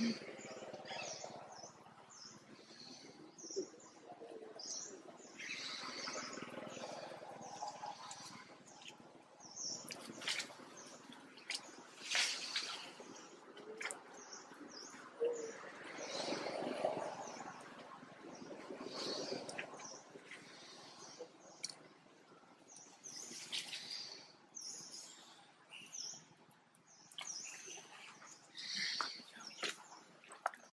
Mm-hmm.